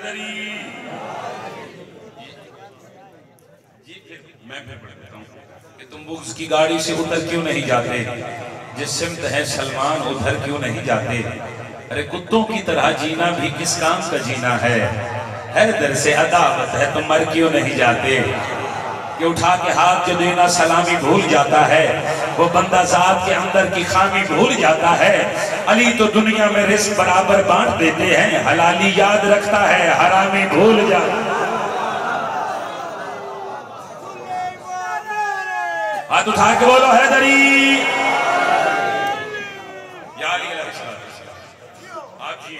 हैदरी मैं फिर पढ़ देता हूँ कि तुम बुक्स की गाड़ी से उतर क्यों नहीं जाते? जिस सिमत है सलमान, उधर क्यों नहीं जाते? अरे कुत्तों की तरह जीना भी किस काम का जीना है? हैदर से अदावत है, तुम मर क्यों नहीं जाते? कि उठा के हाथ जो देना सलामी भूल जाता है। वो बंदा जात के अंदर की खामी भूल जाता है। अली तो दुनिया में रिस्क बराबर बांट देते हैं। हलाली याद रखता है, हरामी भूल जाता हाथ उठा के बोलो, हैदरी। या जी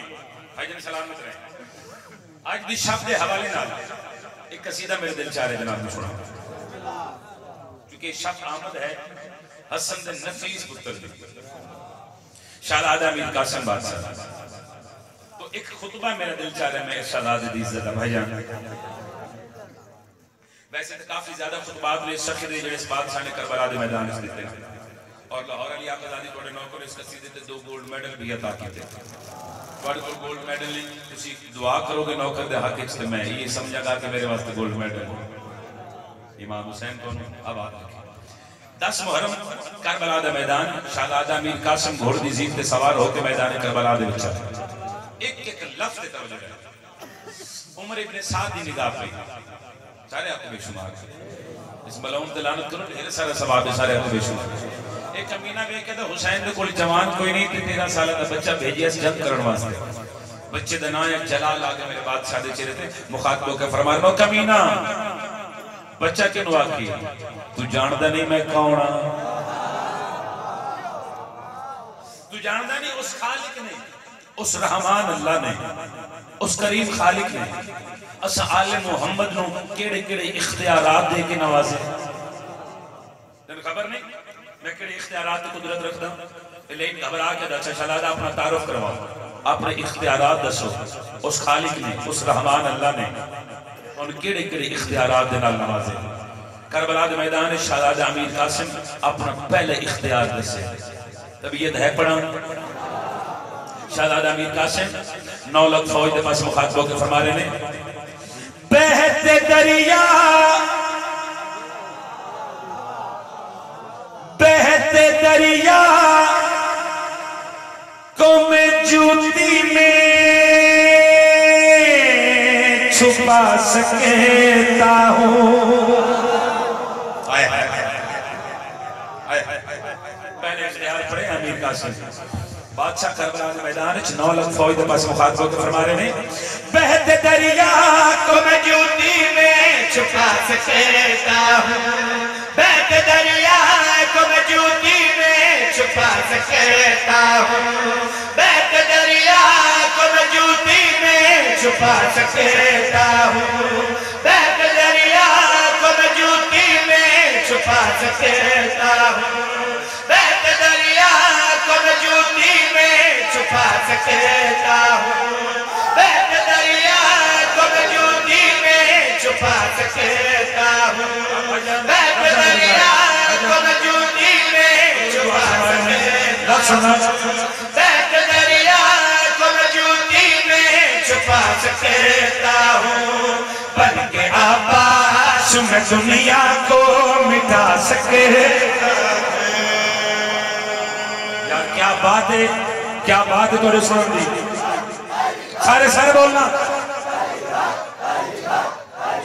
आज भी शब्द हवाले नाल एक कसीदा मेरे दिल चाह रहे जनाब सुना। के शक आमद है, हसन बिन नफीस पुत्र शहजादा मीर कासिम बादशाह। तो एक खुतबा मेरा दिल चाह रहा है, मैं शहजादे दी इज़्ज़त भाईजान वैसे तो काफ़ी ज़्यादा खुतबात तो ने सखर जो इस बादशाह ने करबला के मैदान में दिते और लाहौर अली आज़ादी थोड़े नौकर इस कसीदे ते तो दो गोल्ड मेडल भी अता किए ਤੁਹਾਡੇ ਕੋਲ 골ਡ ਮੈਡਲ ਲਈ ਤੁਸੀਂ ਦੁਆ ਕਰੋਗੇ ਨੌਕਰ ਦੇ ਹੱਕ 'ਚ ਤੇ ਮੈਂ ਇਹ ਸਮਝਾਂਗਾ ਕਿ ਮੇਰੇ ਵਾਸਤੇ 골ਡ इमाम हुसैन कौन अब आप दस मुहर्रम करबला का मैदान, शाहजादा मीर कासिम घोड़ की जीत से सवार होकर मैदान करबला दे विच एक एक लफ्ज तवज्जो उमर इब्न साद की निगाह पे। सारे आपको बेशुमार इस मलाउन ते लानत करो, ढेर सारा सवाब है, सारे आपको बेशुमार एक कमीना वे कहता, हुसैन के कोई जवान कोई नहीं, ते 13 साल का बच्चा भेजिया जंग करने वास्ते। बच्चे दा नाम जलाल, आगे मेरे बाद दे चेहरे थे मुखातब होकर फरमाया कमीना बच्चा किन वाकी तू जानदा नहीं मैं कौन हाँ? तू जानदा नहीं उस खालिक ने, उस रहमान अल्लाह ने, उस करीम खालिक ने अस आले मोहम्मद नु केड़े केड़े इख्तियारात दे के नवाजे। तन खबर नहीं? मैं केड़े इख्तियारात की कुदरत रखदा? लेकिन घबरा के अच्छा शलादा अपना तारुफ करवाओ। अपने इख्तियारात दसो उस खालिक ने, उस रहमान अल्लाह ने नाल नवाजे करबला मैदान कासिम अपना पहले इख्तियार दसे तबीयत है पढ़ा शहजादा कासिम, नौ लाख फौज पास मुखातबों फरमा रहे ने बहते दरिया। बहते दरिया। को मैं जूती में छुपा सकता हूँ। अमीर बादशाह करबला के मैदान में नौ लाख फौज के पास मुखातबों के फरमा रहे बहते दरिया को मैं जूती में छुपा सकता हूँ। दरिया को मैं जूती में छुपा हूँ। छुपा सकता हूँ। दरिया को मैं जूती में छुपा सकता दरिया को मैं छुपा सकता दरिया को मैं जूती में छुपा दरिया को मैं जूती में दुनिया को मिटा सके। यार, क्या बात है? क्या बात है तोरे सुन दी सारे सारे बोलना।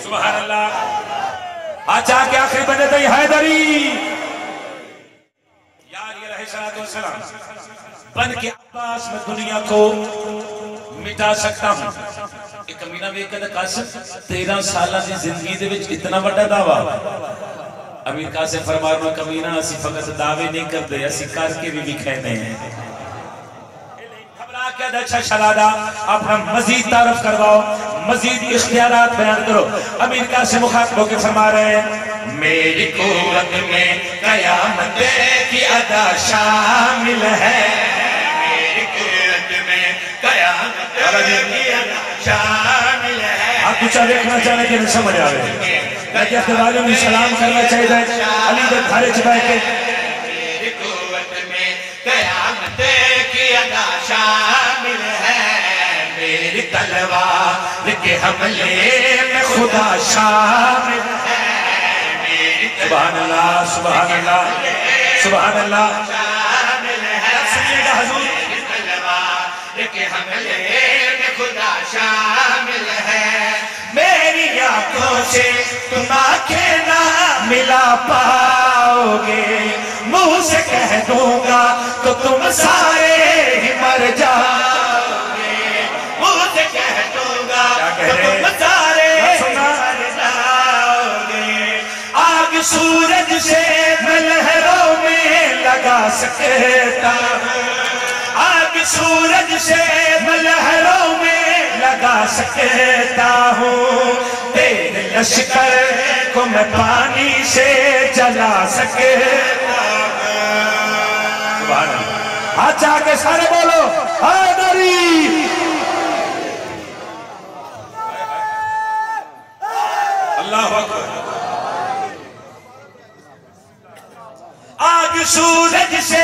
सुबह अल्लाह आचा के आखिरी बने तो हैदरी। यार, ये रहे सलाम बन के अब्बास में दुनिया को मिटा सकता हूँ। एक कमीना ਵੇਖ ਕੇ ਕਾਸਿਮ 13 ਸਾਲਾਂ ਦੀ ਜ਼ਿੰਦਗੀ ਦੇ ਵਿੱਚ ਇਤਨਾ ਵੱਡਾ ਦਾਵਾ अमीर कासिम फरमाना कमीना ਅਸੀਂ फकत दावे नहीं करते ਅਸੀਂ करके भी विखेने हैं घबरा के अच्छा शलादा अपना मजीद तारफ करवाओ मजीद इख्तियारात बयान करो अमीर कासिम मुखातब होकर फरमा रहे हैं मेरी कुवत में कयामत की अदा शामिल है मेरी कुवत में कयामत की अदा शामिल है आप कुछ देखना चाहने के नहीं समझ आ रहे लगे वालों में सलाम करना चाहिए अली के थारे च बैठ के मेरी तलवार के हमले में खुदा शामिल है। मेरी अल्लाह सुबहान अल्लाह सुबहान अल्लाह शामिल है। हजूर। तलवार के हमले खुदा शामिल है। मेरी आँखों से तुम आँखें ना मिला पाओगे। मुँह से कह दूँगा तो तुम सारे ही मर जाओगे। मुँह से कह दूँगा तो तुम सारे मत मर जाओगे। आग सूरज से मैं लहरों में लगा सकता हूँ सूरज से मैं लहरों में लगा सकता हूँ। तेरे लश्कर को मैं पानी से जला सकता अच्छा जाके सारे बोलो हैदरी अल्लाह आग सूरज से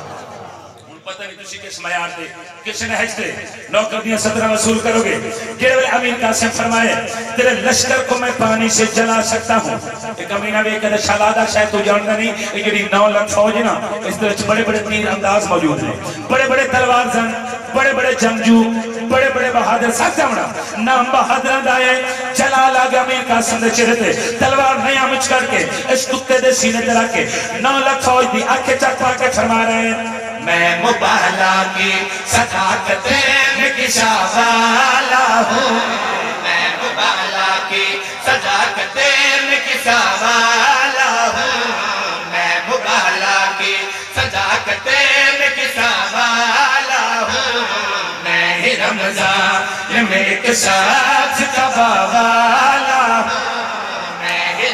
तलवार जन बड़े बड़े जंगजू बड़े बड़े बहादुर साचा नाम बहादुर का है गया अमीर कासिम के चेहरे ते, तलवार नया मुझ करके, इस कुत्ते सीने ते के, नौ लाख फौज दी आँखें चक पा के फरमा रहे हैं। मैं मुबाला की सदाकत में हूँ। मैं मुबाला की सदाकत में हूँ। मैं मुबाला की सदाकत में हूँ। मैं ही रमज़ान में एक हूँ। मैं ही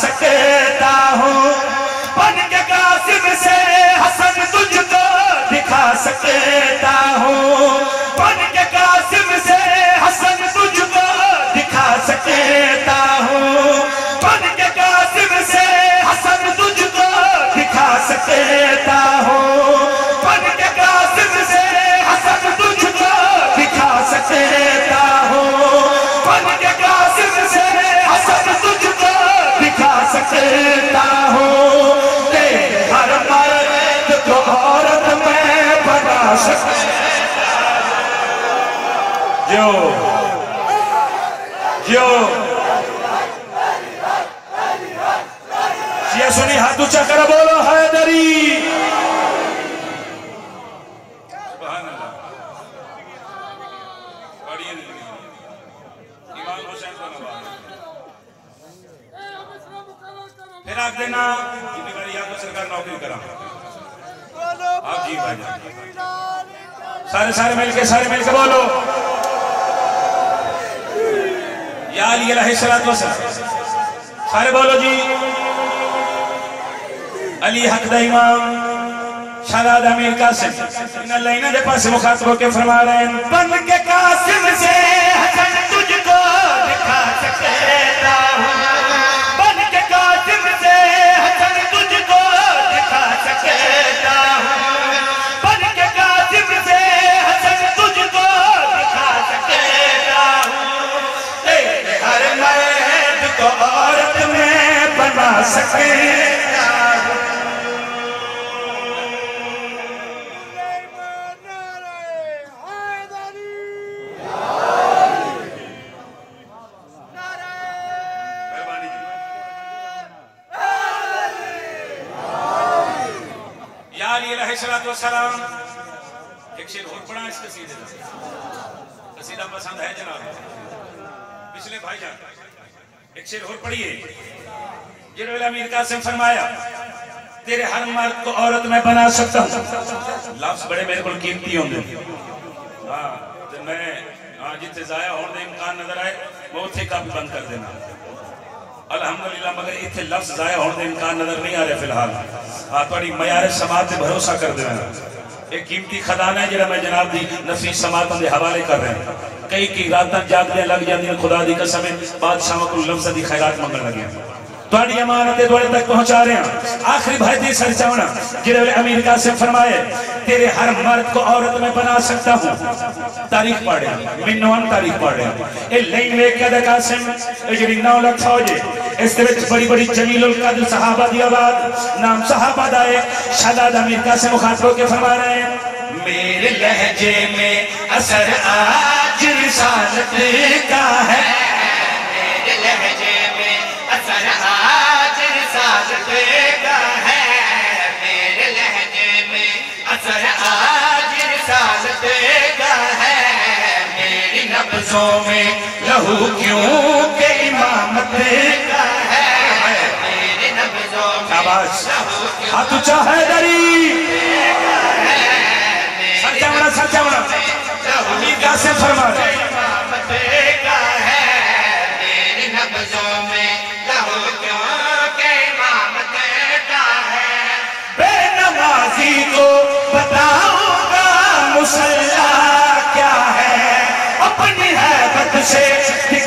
सकता हूँ। बन के कासिम से हसन तुझको दिखा सकता। जो जो ये सुनी हाथ ऊँचा कर बोलो हैदरी सरकार नौकरी करा आप जी भाई सारे सारे मिलके सारे मिलके बोलो। या अली अलैहिस्सलातु वस्सलाम सारे बोलो जी। अली हक दा इमाम शहजादा अमीर कासिम। इन लाइना दे पास मुखातब होके फरमा रहे हैं। बन के कासिम से हसन तुझको दिखा सकता हूँ। बन के कासिम अली वस्सलाम। एक शेर और पढ़ा इस कसीदे का कसीदा पसंद है जनाब। पिछले भाईजान, एक शेर और पढ़िए। जिन्होंने अमीर कासिम फरमाया, तेरे हर मर्द को औरत में बना सकता हूँ। लफ्ज बड़े मेरे को कीमती होंगे। हाँ मैं हाँ जिथे जाया होने का इम्कान नज़र आए, मैं उथे का भी बंद कर देना। अलहमदुल्ला मगर इतने लफ्ज जाया होने का नज़र नहीं आ रहा फ़िलहाल। थोड़ी मयारे समाज से भरोसा कर एक कीमती है जरा मैं जनाब नफीस के हवाले कर रहे हैं। कई कई रात लग खुदा कसम बादशाह को लफ्ज की खैरात मंगन लगे अमानत तक पहुँचा रहे हैं। आखिरी भाई दी सर चाहना जिन्हें से फरमाए तेरे हर मर्द को औरत में बना सकता हूँ। तारीख पढ़े मिन्नवान तारीख पढ़े ए लाइन में कद कासिम ए जड़ी नौ लख जे। इस तरह बड़ी बड़ी जमीलुल कद सहाबा दियाबाद नाम सहाबा दाए शदाद अमीर कासिम मुखातबों के फरमा रहे हैं। मेरे लहजे में असर आज रिसालत का है। नब्जों में लहू क्यों के इमामत का है? मेरे नब्जों में लहू हाथ ऊँचा है दरी। सच्चा सच्चा से फरमा से